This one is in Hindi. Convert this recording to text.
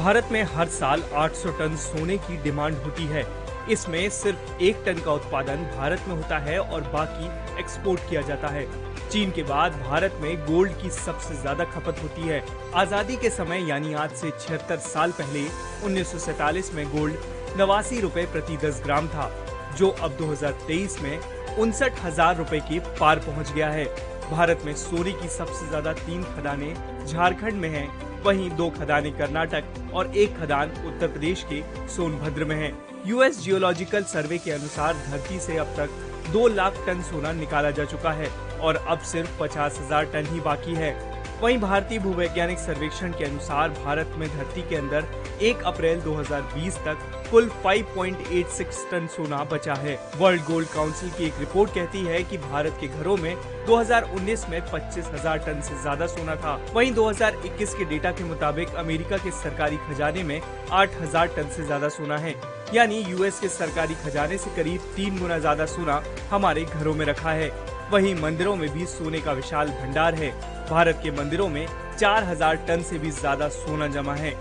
भारत में हर साल 800 टन सोने की डिमांड होती है। इसमें सिर्फ़ एक टन का उत्पादन भारत में होता है और बाकी एक्सपोर्ट किया जाता है। चीन के बाद भारत में गोल्ड की सबसे ज़्यादा खपत होती है। आज़ादी के समय यानी आज से छिहत्तर साल पहले उन्नीस में गोल्ड नवासी रुपए प्रति 10 ग्राम था जो अब 2023 में उनसठ हज़ार रूपए के पार पहुँच गया है। भारत में सोने की सबसे ज़्यादा तीन खदानें झारखंड में हैं, वहीं दो खदानें कर्नाटक और एक खदान उत्तर प्रदेश के सोनभद्र में है। यूएस जियोलॉजिकल सर्वे के अनुसार धरती से अब तक दो लाख टन सोना निकाला जा चुका है और अब सिर्फ़ पचास हज़ार टन ही बाकी है। वहीं भारतीय भूवैज्ञानिक सर्वेक्षण के अनुसार भारत में धरती के अंदर 1 अप्रैल 2020 तक कुल 5.86 टन सोना बचा है। वर्ल्ड गोल्ड काउंसिल की एक रिपोर्ट कहती है कि भारत के घरों में 2019 में 25,000 टन से ज़्यादा सोना था। वहीं 2021 के डेटा के मुताबिक अमेरिका के सरकारी खजाने में 8,000 टन से ज़्यादा सोना है। यानी यूएस के सरकारी खजाने से करीब तीन गुना ज़्यादा सोना हमारे घरों में रखा है। वहीं मंदिरों में भी सोने का विशाल भंडार है। भारत के मंदिरों में 4000 टन से भी ज़्यादा सोना जमा है।